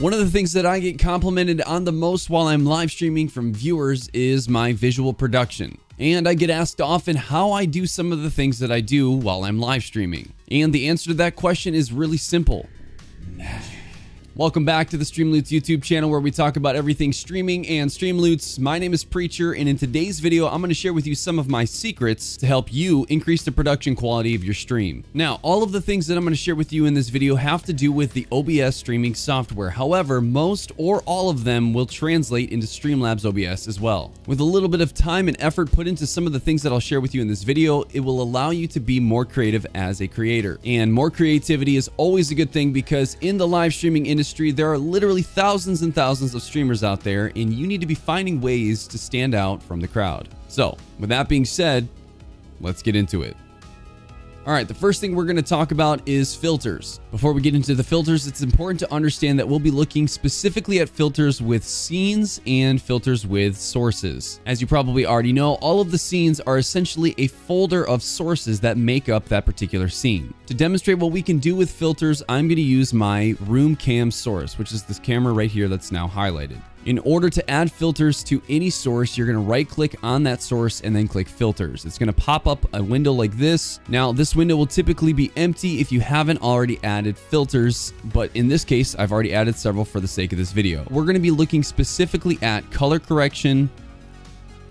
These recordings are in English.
One of the things that I get complimented on the most while I'm live streaming from viewers is my visual production. And I get asked often how I do some of the things that I do while I'm live streaming. And the answer to that question is really simple. Welcome back to the Streamloots YouTube channel where we talk about everything streaming and Streamloots. My name is Preacher and in today's video I'm going to share with you some of my secrets to help you increase the production quality of your stream. Now all of the things that I'm going to share with you in this video have to do with the OBS streaming software. However, most or all of them will translate into Streamlabs OBS as well. With a little bit of time and effort put into some of the things that I'll share with you in this video, it will allow you to be more creative as a creator. And more creativity is always a good thing because in the live streaming industry industry, there are literally thousands and thousands of streamers out there, and you need to be finding ways to stand out from the crowd. So, with that being said, let's get into it. All right, the first thing we're going to talk about is filters. Before we get into the filters, it's important to understand that we'll be looking specifically at filters with scenes and filters with sources. As you probably already know, all of the scenes are essentially a folder of sources that make up that particular scene. To demonstrate what we can do with filters, I'm going to use my room cam source, which is this camera right here that's now highlighted. In order to add filters to any source, you're going to right click on that source and then click filters. It's going to pop up a window like this. Now, this window will typically be empty if you haven't already added filters, but in this case, I've already added several for the sake of this video. We're going to be looking specifically at color correction,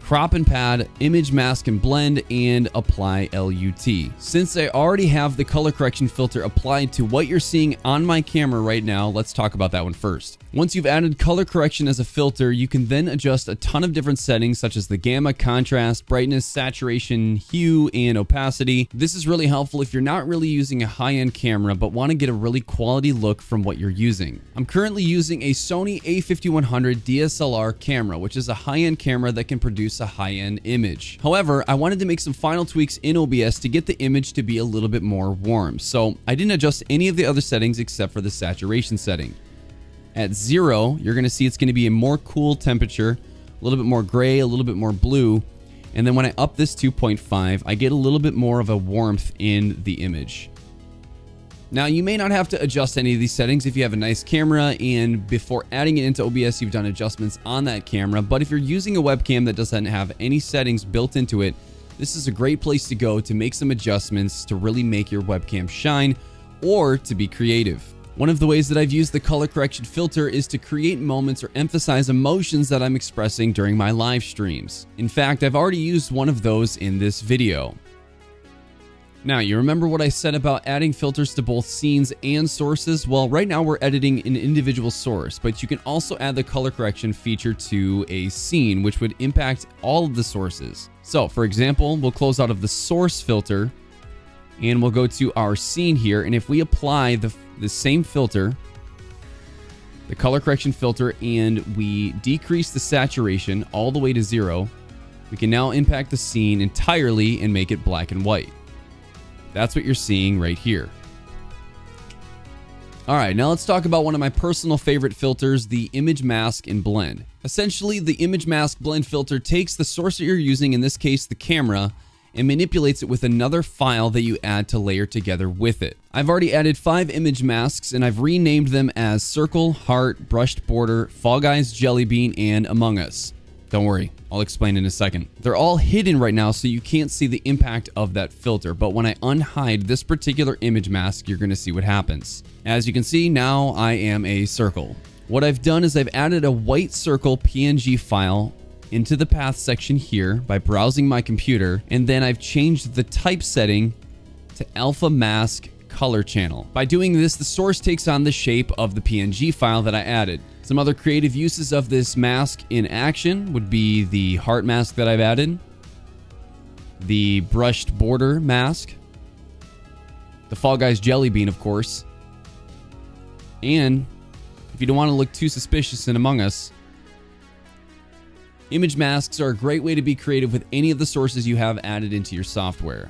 crop and pad, image mask and blend, and apply LUT. Since I already have the color correction filter applied to what you're seeing on my camera right now, let's talk about that one first. Once you've added color correction as a filter, you can then adjust a ton of different settings such as the gamma, contrast, brightness, saturation, hue, and opacity. This is really helpful if you're not really using a high-end camera but want to get a really quality look from what you're using. I'm currently using a Sony a5100 DSLR camera, which is a high-end camera that can produce a high-end image. However, I wanted to make some final tweaks in OBS to get the image to be a little bit more warm, so I didn't adjust any of the other settings except for the saturation setting. At zero, you're going to see it's going to be a more cool temperature, a little bit more gray, a little bit more blue. And then when I up this 2.5, I get a little bit more of a warmth in the image. Now, you may not have to adjust any of these settings if you have a nice camera and before adding it into OBS, you've done adjustments on that camera. But if you're using a webcam that doesn't have any settings built into it, this is a great place to go to make some adjustments to really make your webcam shine or to be creative. One of the ways that I've used the color correction filter is to create moments or emphasize emotions that I'm expressing during my live streams. In fact, I've already used one of those in this video. Now, you remember what I said about adding filters to both scenes and sources? Well, right now we're editing an individual source, but you can also add the color correction feature to a scene, which would impact all of the sources. So, for example, we'll close out of the source filter and we'll go to our scene here. And if we apply the, the same filter, the color correction filter, and we decrease the saturation all the way to zero, we can now impact the scene entirely and make it black and white. That's what you're seeing right here. All right, now let's talk about one of my personal favorite filters, the image mask and blend. Essentially, the image mask blend filter takes the source that you're using, in this case, the camera, and manipulates it with another file that you add to layer together with it. I've already added five image masks and I've renamed them as Circle, Heart, Brushed Border, Fall Guys, Jelly Bean, and Among Us. Don't worry, I'll explain in a second. They're all hidden right now so you can't see the impact of that filter, but when I unhide this particular image mask, you're gonna see what happens. As you can see, now I am a circle. What I've done is I've added a white circle PNG file into the path section here by browsing my computer, and then I've changed the type setting to alpha mask color channel. By doing this, the source takes on the shape of the PNG file that I added. Some other creative uses of this mask in action would be the heart mask that I've added, the brushed border mask, the Fall Guys Jelly Bean, of course, and if you don't want to look too suspicious in Among Us, Image masks are a great way to be creative with any of the sources you have added into your software.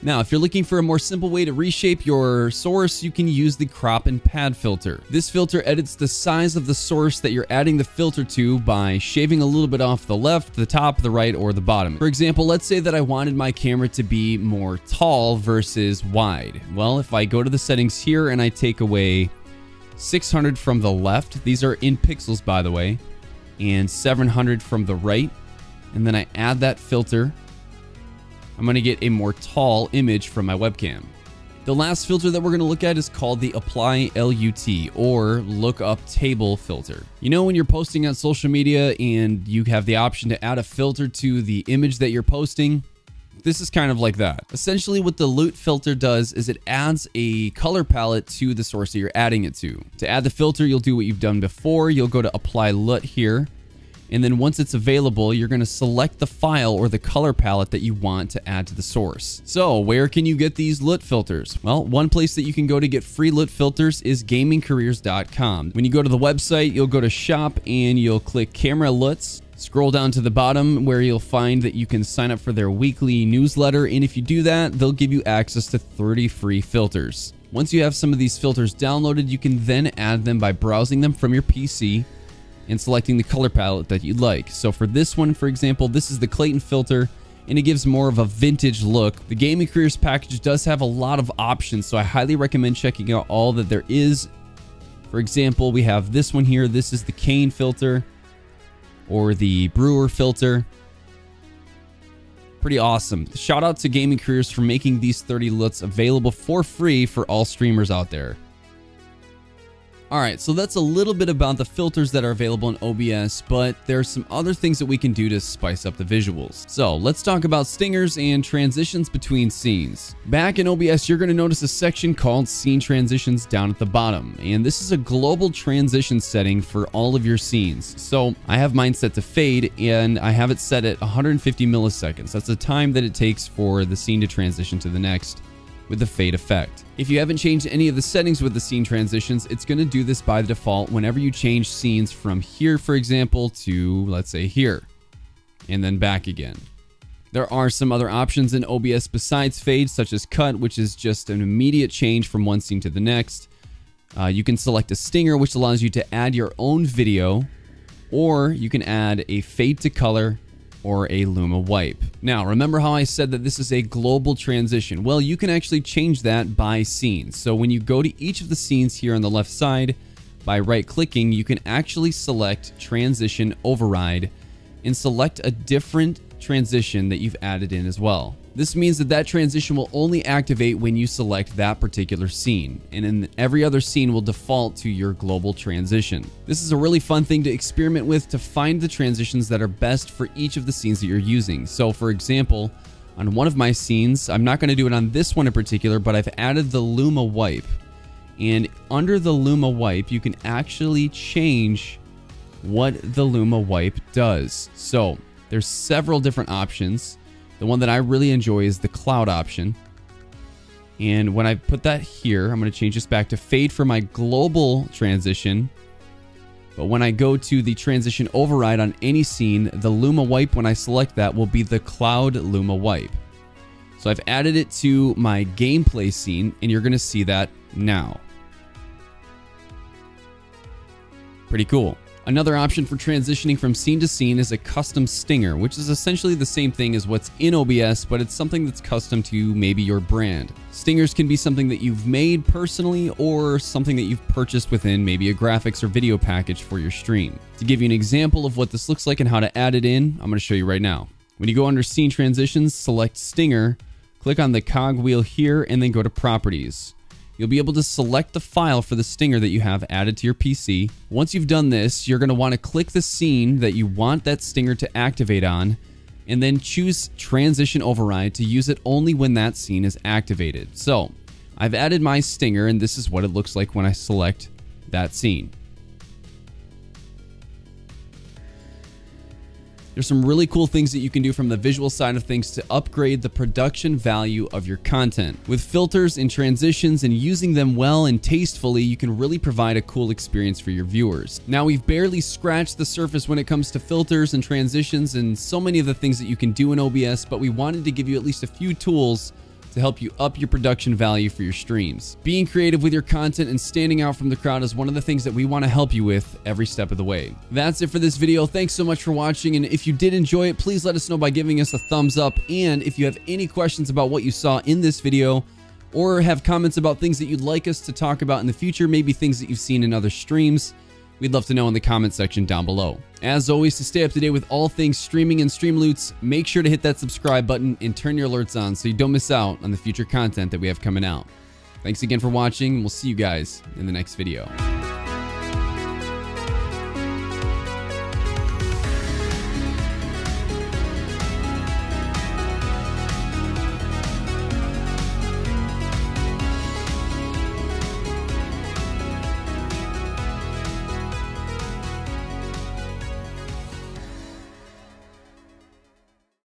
Now, if you're looking for a more simple way to reshape your source, you can use the crop and pad filter. This filter edits the size of the source that you're adding the filter to by shaving a little bit off the left, the top, the right, or the bottom. For example, let's say that I wanted my camera to be more tall versus wide. Well, if I go to the settings here and I take away 600 from the left. These are in pixels, by the way. And 700 from the right. And then I add that filter. I'm going to get a more tall image from my webcam. The last filter that we're going to look at is called the Apply LUT or Lookup Table filter. You know when you're posting on social media and you have the option to add a filter to the image that you're posting? This is kind of like that. Essentially what the LUT filter does is it adds a color palette to the source that you're adding it to. To add the filter, you'll do what you've done before. You'll go to Apply LUT here and then once it's available, you're going to select the file or the color palette that you want to add to the source. So where can you get these LUT filters? Well, one place that you can go to get free LUT filters is gamingcareers.com. When you go to the website, you'll go to shop and you'll click camera LUTs. Scroll down to the bottom where you'll find that you can sign up for their weekly newsletter. And if you do that, they'll give you access to 30 free filters. Once you have some of these filters downloaded, you can then add them by browsing them from your PC and selecting the color palette that you'd like. So for this one, for example, this is the Clayton filter and it gives more of a vintage look. The Gaming Careers package does have a lot of options, so I highly recommend checking out all that there is. For example, we have this one here. This is the Kane filter or the Brewer filter. Pretty awesome. Shout out to Gaming Careers for making these 30 LUTs available for free for all streamers out there. Alright, so that's a little bit about the filters that are available in OBS, but there's some other things that we can do to spice up the visuals. So let's talk about stingers and transitions between scenes. Back in OBS, you're going to notice a section called Scene Transitions down at the bottom, and this is a global transition setting for all of your scenes. So I have mine set to fade, and I have it set at 150 milliseconds. That's the time that it takes for the scene to transition to the next with the fade effect. If you haven't changed any of the settings with the scene transitions, it's going to do this by default whenever you change scenes from here, for example, to let's say here, and then back again. There are some other options in OBS besides fade, such as cut, which is just an immediate change from one scene to the next. Uh, you can select a stinger, which allows you to add your own video, or you can add a fade to color or a Luma wipe. Now, remember how I said that this is a global transition? Well, you can actually change that by scene. So when you go to each of the scenes here on the left side, by right clicking, you can actually select transition override and select a different transition that you've added in as well. This means that that transition will only activate when you select that particular scene, and in every other scene will default to your global transition. This is a really fun thing to experiment with to find the transitions that are best for each of the scenes that you're using. So for example, on one of my scenes, I'm not going to do it on this one in particular, but I've added the Luma wipe. And under the Luma wipe, you can actually change what the Luma wipe does. So there's several different options. The one that I really enjoy is the cloud option. And when I put that here, I'm going to change this back to fade for my global transition. But when I go to the transition override on any scene, the Luma wipe, when I select that, will be the cloud Luma wipe. So I've added it to my gameplay scene, and you're going to see that now. Pretty cool. Another option for transitioning from scene to scene is a custom stinger, which is essentially the same thing as what's in OBS, but it's something that's custom to maybe your brand. Stingers can be something that you've made personally or something that you've purchased within maybe a graphics or video package for your stream. To give you an example of what this looks like and how to add it in, I'm going to show you right now. When you go under scene transitions, select stinger, click on the cog wheel here, and then go to properties you'll be able to select the file for the stinger that you have added to your PC. Once you've done this, you're going to want to click the scene that you want that stinger to activate on, and then choose Transition Override to use it only when that scene is activated. So, I've added my stinger, and this is what it looks like when I select that scene. There's some really cool things that you can do from the visual side of things to upgrade the production value of your content. With filters and transitions and using them well and tastefully, you can really provide a cool experience for your viewers. Now, we've barely scratched the surface when it comes to filters and transitions and so many of the things that you can do in OBS, but we wanted to give you at least a few tools to help you up your production value for your streams. Being creative with your content and standing out from the crowd is one of the things that we want to help you with every step of the way. That's it for this video. Thanks so much for watching. And if you did enjoy it, please let us know by giving us a thumbs up. And if you have any questions about what you saw in this video, or have comments about things that you'd like us to talk about in the future, maybe things that you've seen in other streams. We'd love to know in the comment section down below. As always, to stay up to date with all things streaming and stream Streamloots, make sure to hit that subscribe button and turn your alerts on so you don't miss out on the future content that we have coming out. Thanks again for watching, and we'll see you guys in the next video.